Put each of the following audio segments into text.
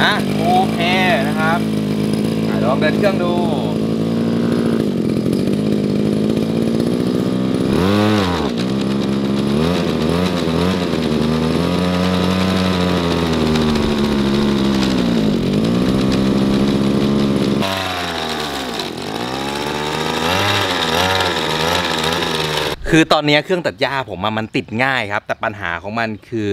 อะโอเคนะครับลองเดินเครื่องดู คือตอนนี้เครื่องตัดหญ้าผมมันติดง่ายครับ แต่ปัญหาของมันคือ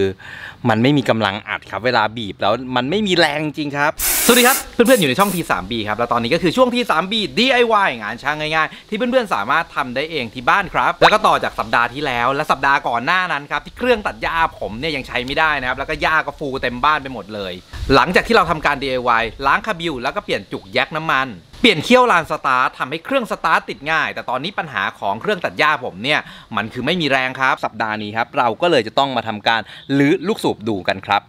มันไม่มีกำลังอัดครับ เวลาบีบแล้วมันไม่มีแรงจริงครับ สวัสดีครับ เพื่อนๆอยู่ในช่อง T3B ครับ แล้วตอนนี้ก็คือช่วง T3B DIY งานช่างง่ายๆ ที่เพื่อนๆสามารถทำได้เองที่บ้านครับ แล้วก็ต่อจากสัปดาห์ที่แล้ว และสัปดาห์ก่อนหน้านั้นครับที่เครื่องตัดหญ้าผมเนี่ยยังใช้ไม่ได้นะครับแล้วก็หญ้าก็ฟูเต็มบ้านไปหมดเลย หลังจากที่เราทำการ DIY ล้างคาบิวแล้วก็เปลี่ยนจุกแยกน้ำมัน เปลี่ยนเขี้ยวลานสตาร์ททำให้เครื่องสตาร์ทติดง่าย แต่ตอนนี้ปัญหาของเครื่องตัดหญ้าผมเนี่ย มันคือไม่มีแรงครับ สัปดาห์นี้ครับ เราก็เลยจะต้องมาทำการลื้อลูกสูบดูกันครับ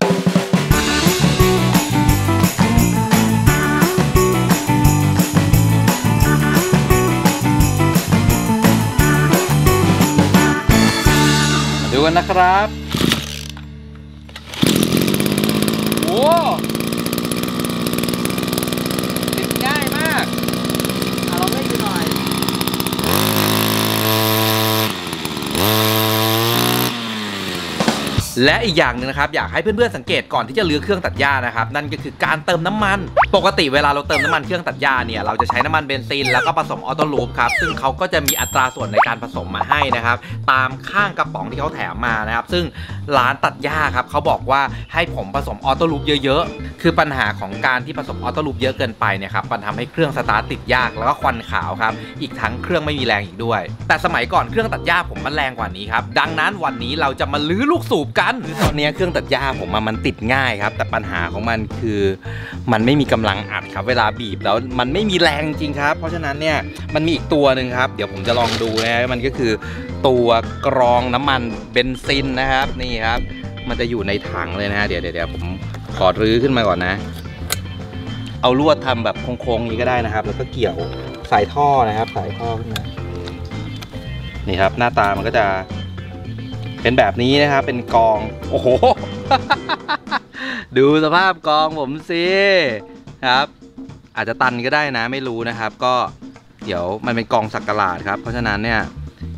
ดูกันนะครับ โอ้ติดง่ายมาก อะลองเล่นดูหน่อย และอีกอย่างหนึ่งนะครับอยากให้เพื่อนๆสังเกตก่อนที่จะเลือกเครื่องตัดหญ้านะครับนั่นก็คือการเติมน้ำมัน ปกติเวลาเราเติมน้ำมันเครื่องตัดหญ้าเนี่ยเราจะใช้น้ำมันเบนซินแล้วก็ผสม autolube ครับซึ่งเขาก็จะมีอัตราส่วนในการผสมมาให้นะครับตามข้างกระป๋องที่เขาแถมมานะครับซึ่งร้านตัดหญ้าครับเขาบอกว่าให้ผมผสม autolube เยอะๆ คือปัญหาของการที่ผสม autolube เยอะเกินไปเนี่ยครับมันทำให้เครื่องสตาร์ทติดยากแล้วก็ควันขาวครับอีกทั้งเครื่องไม่มีแรงอีกด้วย แต่สมัยก่อนเครื่องตัดหญ้าผมมันแรงกว่านี้ครับดังนั้นวันนี้เราจะมาลื้อลูกสูบกันคือตอนนี้เครื่องตัดหญ้าผมมันติดง่ายครับ แต่ปัญหาของมันคือมันไม่มีกำลังอัดครับเวลาบีบแล้วมันไม่มีแรงจริงครับ เพราะฉะนั้นเนี่ยมันมีอีกตัวหนึ่งครับ เดี๋ยวผมจะลองดูนะมันก็คือตัวกรองน้ำมันเบนซินนะครับนี่ครับ มันจะอยู่ในถังเลยนะฮะเดี๋ยวเดี๋ยวผมขอรื้อขึ้นมาก่อนนะ เอาลวดทำแบบโค้งๆนี้ก็ได้นะครับ แล้วก็เกี่ยวสายท่อนะครับ สายท่อขึ้นมานี่ครับ หน้าตามันก็จะ เป็นแบบนี้นะครับ เป็นกอง โอ้โห ดูสภาพกองผมสิครับ อาจจะตันก็ได้นะไม่รู้นะครับ ก็เดี๋ยวมันเป็นกองสักกะหลาดครับ เพราะฉะนั้นเนี่ย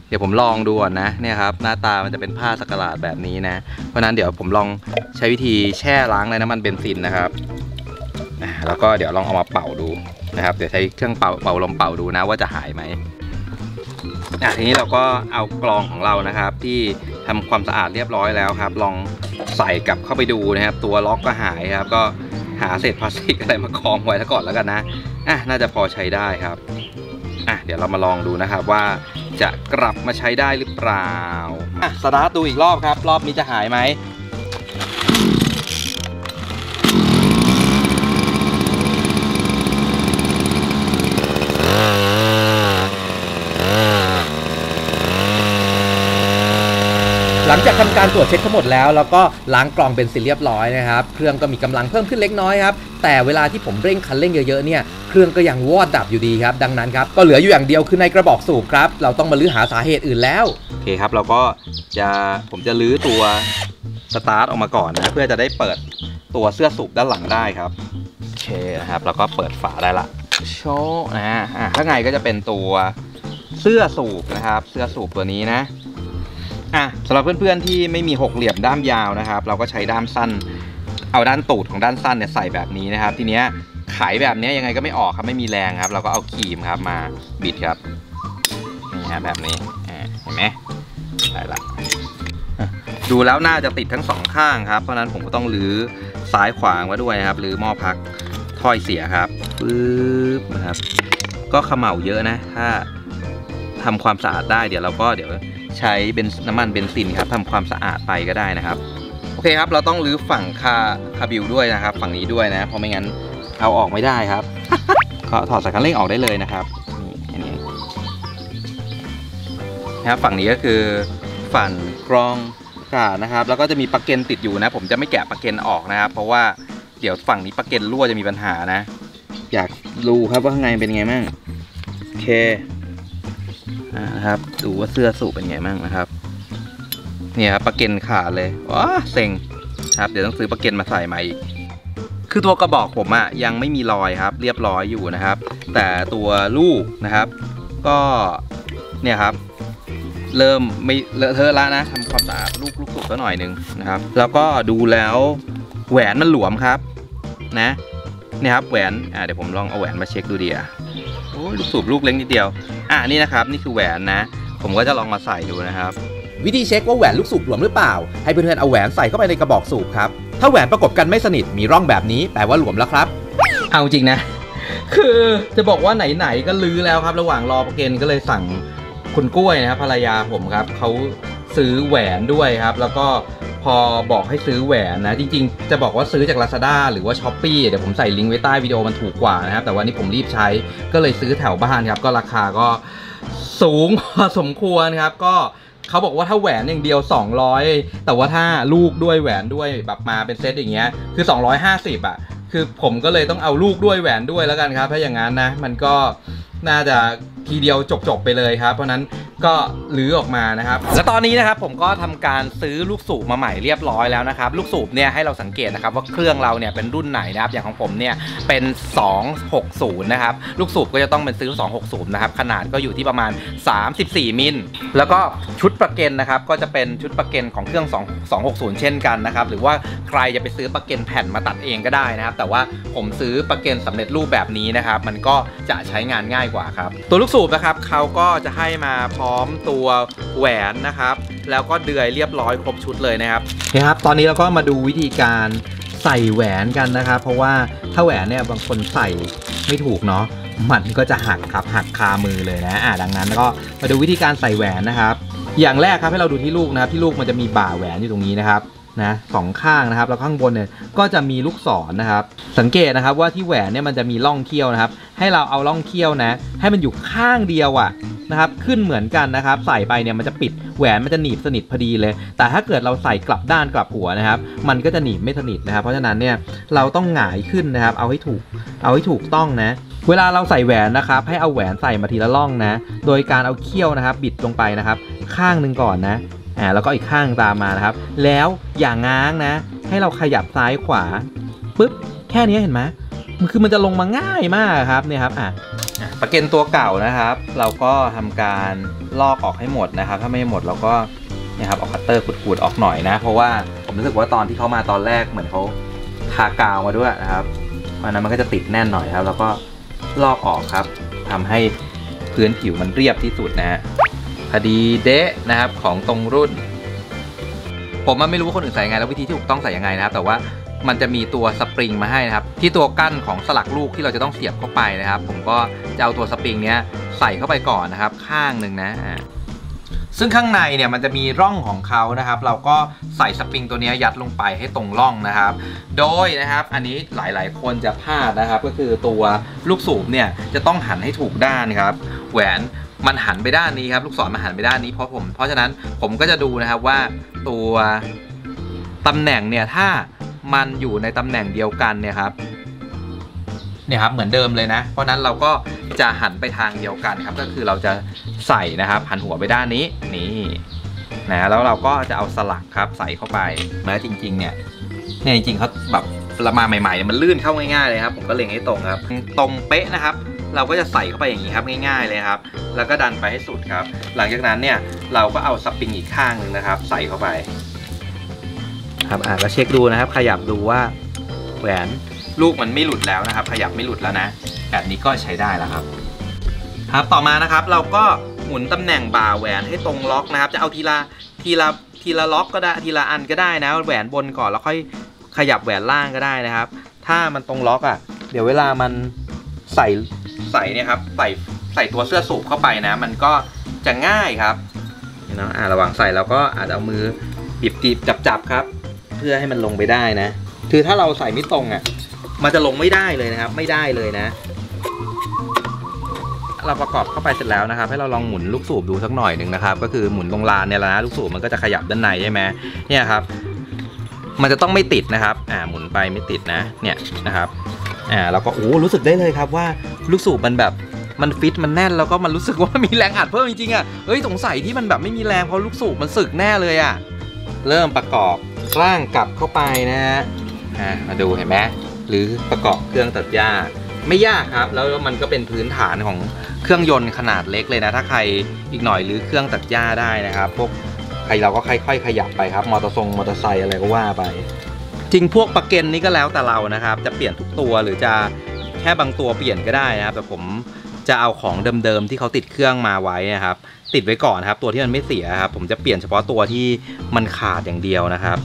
เดี๋ยวผมลองดูก่อนนะเนี่ยครับ หน้าตามันจะเป็นผ้าสักหลาดแบบนี้นะ เพราะฉะนั้นเดี๋ยวผมลองใช้วิธีแช่ล้างในน้ำมันเบนซินนะครับแล้วก็เดี๋ยวลองเอามาเป่าดูนะครับ เดี๋ยวใช้เครื่องเป่าเป่าลมเป่าดูนะว่าจะหายไหมทีนี้เราก็เอากรองของเรานะครับ ที่ ทำความสะอาดเรียบร้อยแล้วครับ ลองใส่กลับเข้าไปดูนะครับ ตัวล็อกก็หายครับ ก็หาเศษพลาสติกอะไรมากองไว้แล้วก่อนแล้วกันนะอะน่าจะพอใช้ได้ครับอะเดี๋ยวเรามาลองดูนะครับว่าจะกลับมาใช้ได้หรือเปล่าอะสตาร์ทดูอีกรอบครับ รอบนี้จะหายไหม ลังจากทำการตรวจเช็คทั้งหมดแล้ว แล้วก็ล้างกรองเบนซินเรียบร้อยนะครับ เครื่องก็มีกำลังเพิ่มขึ้นเล็กน้อยครับ แต่เวลาที่ผมเร่งคันเร่งเยอะๆเนี่ย เครื่องก็ยังวอดดับอยู่ดีครับ ดังนั้นครับ ก็เหลืออยู่อย่างเดียวคือในกระบอกสูบครับ เราต้องมาลื้อหาสาเหตุอื่นแล้ว โอเคครับ เราก็จะผมจะรื้อตัวสตาร์ทออกมาก่อนนะเพื่อจะได้เปิดตัวเสื้อสูบด้านหลังได้ครับ โอเคนะครับ แล้วก็เปิดฝาได้ละโชว์นะอะข้างในก็จะเป็นตัวเสื้อสูบนะครับ เสื้อสูบตัวนี้นะ อะสำหรับเพื่อนๆที่ไม่มีหกเหลี่ยมด้ามยาวนะครับ เราก็ใช้ด้ามสั้น เอาด้านตูดของด้ามสั้นเนี่ยใส่แบบนี้นะครับ ทีเนี้ยไขแบบนี้ยังไงก็ไม่ออกครับไม่มีแรงครับ เราก็เอาคีมครับมาบิดครับนี่ฮะแบบนี้เห็นไหมได้ละดูแล้วน่าจะติดทั้งสองข้างครับ เพราะนั้นผมก็ต้องรื้อซ้ายขวางไว้ด้วยนะครับหรือหม้อพักถ้อยเสียครับปึ๊บนะครับ ก็ขม่าเยอะนะ ถ้าทำความสะอาดได้เดี๋ยวเราก็เดี๋ยว ใช้เป็นน้ำมันเบนซินครับทำความสะอาดไปก็ได้นะครับ โอเคครับ เราต้องรื้อฝั่งคาคาบิวด้วยนะครับ ฝั่งนี้ด้วยนะ เพราะไม่งั้นเอาออกไม่ได้ครับ ก็ถอดสายคันเร่งออกได้เลยนะครับนี่อันนี้นะครับฝั่งนี้ก็คือฝั่งกรองอากาศนะครับ แล้วก็จะมีปลั๊กเกนติดอยู่นะ ผมจะไม่แกะปลั๊กเกนออกนะครับ เพราะว่าเดี๋ยวฝั่งนี้ปลั๊กเกนรั่วจะมีปัญหานะ อยากรู้ครับว่าข้างในเป็นไงบ้างโอเค นะครับ ดูว่าเสื้อสูบเป็นไงบ้างนะครับ เนี่ยครับปลั๊กเกนขาดเลยว้าเซ็งครับ เดี๋ยวต้องซื้อปลั๊กเกนมาใส่ใหม่อีก คือตัวกระบอกผมอะยังไม่มีรอยครับ เรียบร้อยอยู่นะครับ แต่ตัวลูกนะครับ ก็เนี่ยครับ เริ่มไม่เลอะเทอะแล้วนะทำความสะอาดลูกลูกสุกซะหน่อยหนึงนะครับ แล้วก็ดูแล้วแหวนมันหลวมครับ นะเนี่ยครับแหวนอ่าเดี๋ยวผมลองเอาแหวนมาเช็คดูดีอะ อ้ยลูกสูบลูกเล็กนิดเดียว อ่านี่นะครับ นี่คือแหวนนะ ผมก็จะลองมาใส่ดูนะครับ วิธีเช็คว่าแหวนลูกสูบหลวมหรือเปล่า ให้เพื่อนๆเอาแหวนใส่เข้าไปในกระบอกสูบครับ ถ้าแหวนประกบกันไม่สนิทมีร่องแบบนี้แปลว่าหลวมแล้วครับ เอาจริงนะ คือจะบอกว่าไหนๆก็ลื้อแล้วครับ ระหว่างรอประเกันก็เลยสั่งคุณกล้วยนะครับภรรยาผมครับเขา ซื้อแหวนด้วยครับ แล้วก็พอบอกให้ซื้อแหวนนะ จริงๆ จะบอกว่าซื้อจาก Lazada หรือว่า s h อ p e e เดี๋ยวผมใส่ลิงก์ไว้ใต้วิดีโอมันถูกกว่านะครับ แต่ว่านี่ผมรีบใช้ก็เลยซื้อแถวบ้านครับ ก็ราคาก็สูงพอสมควรครับ ก็เขาบอกว่าถ้าแหวนอย่างเดียว 200 แต่ว่าถ้าลูกด้วยแหวนด้วยแบบมาเป็นเซตอย่างเงี้ยคือ 250อะคือผมก็เลยต้องเอาลูกด้วยแหวนด้วยแล้วกันครับ ถ้าอย่างนั้นนะ มันก็น่าจะ ทีเดียวจบๆไปเลยครับ เพราะนั้นก็ลื้อออกมานะครับ และตอนนี้นะครับผมก็ทำการซื้อลูกสูบมาใหม่เรียบร้อยแล้วนะครับ ลูกสูบเนี่ยให้เราสังเกตนะครับว่าเครื่องเราเนี่ยเป็นรุ่นไหนนะครับ อย่างของผมเนี่ยเป็น 260 นะครับ ลูกสูบก็จะต้องเป็นซื้อ 260 นะครับ ขนาดก็อยู่ที่ประมาณ 34 มิล แล้วก็ชุดประเก็นนะครับ ก็จะเป็นชุดประเก็นของเครื่อง2 260 เช่นกันนะครับ หรือว่าใครจะไปซื้อประเก็นแผ่นมาตัดเองก็ได้นะครับ แต่ว่าผมซื้อประเก็นสำเร็จรูปแบบนี้นะครับ มันก็จะใช้งานง่ายกว่าครับ ตัวลูกสูบนะครับเขาก็จะให้มาพร้อมตัวแหวนนะครับ แล้วก็เดือยเรียบร้อยครบชุดเลยนะครับนะครับตอนนี้เราก็มาดูวิธีการใส่แหวนกันนะครับ เพราะว่าถ้าแหวนเนี่ยบางคนใส่ไม่ถูกเนาะมันก็จะหักครับหักคามือเลยนะอ่าดังนั้นก็มาดูวิธีการใส่แหวนนะครับ อย่างแรกครับให้เราดูที่ลูกนะครับที่ลูกมันจะมีบ่าแหวนอยู่ตรงนี้นะครับ นะสองข้างนะครับแล้วข้างบนเนี่ยก็จะมีลูกศรนะครับ สังเกตนะครับว่าที่แหวนเนี่ยมันจะมีร่องเขี้ยวนะครับ ให้เราเอาร่องเขี้ยวนะ ให้มันอยู่ข้างเดียวอะนะครับ ขึ้นเหมือนกันนะครับ ใส่ไปเนี่ยมันจะปิดแหวนมันจะหนีบสนิทพอดีเลย แต่ถ้าเกิดเราใส่กลับด้านกลับหัวนะครับ มันก็จะหนีบไม่สนิทนะครับ เพราะฉะนั้นเนี่ยเราต้องหงายขึ้นนะครับ เอาให้ถูกเอาให้ถูกต้องนะเวลาเราใส่แหวนนะครับ ให้เอาแหวนใส่มาทีละร่องนะ โดยการเอาเขี้ยวนะครับ บิดลงไปนะครับ ข้างหนึ่งก่อนนะ อ่าแล้วก็อีกข้างตามมานะครับ แล้วอย่างง้างนะ ให้เราขยับซ้ายขวาปุ๊บแค่นี้เห็นไหมมันคือมันจะลงมาง่ายมากครับเนี่ยครับอะประเก็นตัวเก่านะครับ เราก็ทำการลอกออกให้หมดนะครับ ถ้าไม่หมดเราก็เนี่ยครับเอาคัตเตอร์ขูดๆออกหน่อยนะ เพราะว่าผมรู้สึกว่าตอนที่เขามาตอนแรกเหมือนเขาทากาวมาด้วยนะครับเพราะนั้นมันก็จะติดแน่นหน่อยครับ แล้วก็ลอกออกครับทำให้พื้นผิวมันเรียบที่สุดนะฮะ พอดีเดะนะครับของตรงรุ่น ผมมันไม่รู้ว่าคนอื่นใส่ยังไงแล้ววิธีที่ถูกต้องใส่ยังไงนะครับ แต่ว่ามันจะมีตัวสปริงมาให้นะครับ ที่ตัวกั้นของสลักลูกที่เราจะต้องเสียบเข้าไปนะครับ ผมก็จะเอาตัวสปริงเนี้ยใส่เข้าไปก่อนนะครับ ข้างหนึ่งนะซึ่งข้างในเนี่ยมันจะมีร่องของเขานะครับ เราก็ใส่สปริงตัวนี้ยยัดลงไปให้ตรงร่องนะครับ โดยนะครับอันนี้หลายๆ คนจะพลาดนะครับ ก็คือตัวลูกสูบเนี่ยจะต้องหันให้ถูกด้านครับ แหวน มันหันไปด้านนี้ครับ ลูกศรมันหันไปด้านนี้เพราะผม เพราะฉะนั้นผมก็จะดูนะครับว่าตัวตำแหน่งเนี่ยถ้ามันอยู่ในตำแหน่งเดียวกันเนี่ยครับเนี่ยครับเหมือนเดิมเลยนะ เพราะนั้นเราก็จะหันไปทางเดียวกันครับ ก็คือเราจะใส่นะครับหันหัวไปด้านนี้นี่นะแล้วเราก็จะเอาสลักครับใส่เข้าไปแม้จริง ๆ เนี่ยเนี่ยจริงๆเขาแบบเรามาใหม่ๆ มันลื่นเข้าง่ายๆเลยครับ ผมก็เล็งให้ตรงครับ ตรงเป๊ะนะครับ เราก็จะใส่เข้าไปอย่างนี้ครับง่ายๆเลยครับ แล้วก็ดันไปให้สุดครับ หลังจากนั้นเนี่ยเราก็เอาสปริงอีกข้างหนึ่งนะครับ ใส่เข้าไป ครับอ่าก็เช็คดูนะครับ ขยับดูว่าแหวนลูกมันไม่หลุดแล้วนะครับ ขยับไม่หลุดแล้วนะ แบบนี้ก็ใช้ได้แล้วครับ ครับต่อมานะครับเราก็หมุนตำแหน่งบ่าแหวนให้ตรงล็อกนะครับ จะเอาทีละทีละทีละล็อกก็ได้ทีละอันก็ได้นะแหวนบนก่อนแล้วค่อยขยับแหวนล่างก็ได้นะครับ ถ้ามันตรงล็อกอะ่ะ เดี๋ยวเวลามันใส่ ใส่เนี่ยครับใส่ใส่ตัวเสื้อสูบเข้าไปนะ มันก็จะง่ายครับเนาะอ่าระหว่างใส่เราก็อาจจะเอามือบีบตีบจับจับครับ เพื่อให้มันลงไปได้นะคือถ้าเราใส่ไม่ตรงอะ่ะ มันจะลงไม่ได้เลยนะครับ ไม่ได้เลยนะ เราประกอบเข้าไปเสร็จแล้วนะครับ ให้เราลองหมุนลูกสูบดูสักหน่อยหนึ่งนะครับ ก็คือหมุนตรงลานเนี่ยแหละนะลูกสูบมันก็จะขยับด้านในใช่ไหมเนี่ยครับ มันจะต้องไม่ติดนะครับ อ่าหมุนไปไม่ติดนะ เนี่ยนะครับ อ่าเราก็โอ้รู้สึกได้เลยครับว่าลูกสูบมันแบบมันฟิตมันแน่นแล้วก็มันรู้สึกว่ามีแรงอัดเพิ่มจริงๆอะเอ้ยสงสัยที่มันแบบไม่มีแรงเพราะลูกสูบมันสึกแน่เลยอะเริ่มประกอบร่างกลับเข้าไปนะฮะอ่ามาดูเห็นไหมหรือประกอบเครื่องตัดหญ้าไม่ยากครับ แล้วมันก็เป็นพื้นฐานของเครื่องยนต์ขนาดเล็กเลยนะ ถ้าใครอีกหน่อยหรือเครื่องตัดหญ้าได้นะครับพวกใครเราก็ค่อยๆขยับไปครับมอเตอร์ทรงมอเตอร์ไซค์อะไรก็ว่าไป ริงพวกปลั๊กเกนนี้ก็แล้วแต่เรานะครับ จะเปลี่ยนทุกตัวหรือจะแค่บางตัวเปลี่ยนก็ได้นะครับ แต่ผมจะเอาของเดิมๆที่เขาติดเครื่องมาไว้นะครับ ติดไว้ก่อนครับ ตัวที่มันไม่เสียครับ ผมจะเปลี่ยนเฉพาะตัวที่มันขาดอย่างเดียวนะครับ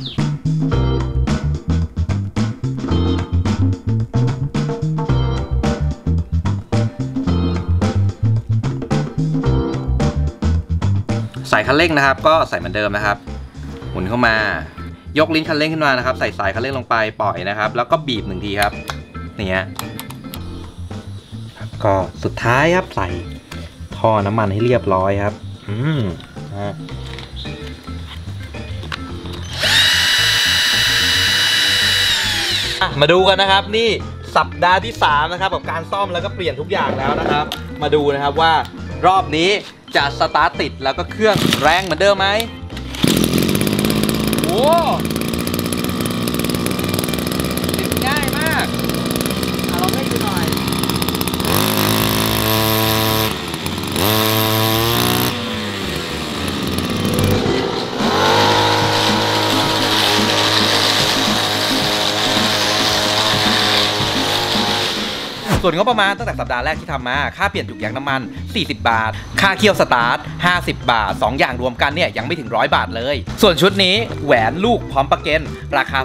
ใส่คันเร่งนะครับ ก็ใส่เหมือนเดิมนะครับ หมุนเข้ามา ยกลิ้นคันเร่งขึ้นมานะครับ ใส่สายคันเร่งลงไปปล่อยนะครับ แล้วก็บีบหนึ่งทีครับเนี่ยครับก็สุดท้ายครับใส่ท่อน้ำมันให้เรียบร้อยครับ อืมฮะมาดูกันนะครับนี่สัปดาห์ที่ 3 นะครับ กับการซ่อมแล้วก็เปลี่ยนทุกอย่างแล้วนะครับ มาดูนะครับว่ารอบนี้จะสตาร์ทติดแล้วก็เครื่องแรงเหมือนเดิมไหม โอ้ติดง่ายมากอะลองให้ดูหน่อยส่วนงบประมาณตั้งแต่สัปดาห์แรกที่ทำมา ค่าเปลี่ยนจุกยางน้ำมัน 40 บาท ค่าเคี่ยวสตาร์ท 50 บาท 2 อย่างรวมกันเนี่ยยังไม่ถึง 100 บาทเลย ส่วนชุดนี้แหวนลูกพร้อมปะเก็นราคา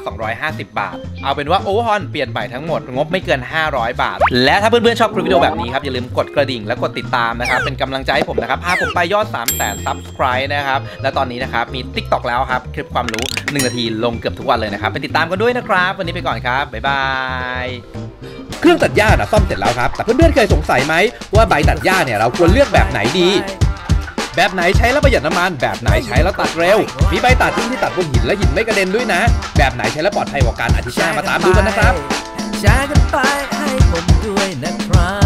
250 บาท เอาเป็นว่าโอเวอร์ฮอนเปลี่ยนใหม่ทั้งหมดงบไม่เกิน 500 บาท และถ้าเพื่อนๆชอบคลิปวิดีโอแบบนี้ครับอย่าลืมกดกระดิ่งและกดติดตามนะครับเป็นกำลังใจให้ผมนะครับพาผมไปยอด 3 0 0 0 0 0 subscribe นะครับและตอนนี้นะครับมี TikTok แล้วครับคลิปความรู้ 1 นาทีลงเกือบทุกวันเลยนะครับไปติดตามกันด้วยนะครับ วันนี้ไปก่อนครับบ๊ายบายเครื่องตัดหญ้านะซ่อมเสร็จแล้วครับแต่เพื่อนๆเคยสงสัยไหมว่าใบตัดหญ้าเนี่ยเราควรเลือกแบบไหนดี แบบไหนใช้แล้วประหยัดน้ำมัน แบบไหนใช้แล้วตัดเร็ว มีใบตัดที่ตัดบนหินและหินไม่กระเด็นด้วยนะ แบบไหนใช้แล้วปลอดภัยกว่ากันอาทิตย์หน้ามาตามดูกันนะครับแชร์กันไปให้ผมด้วยนะครับ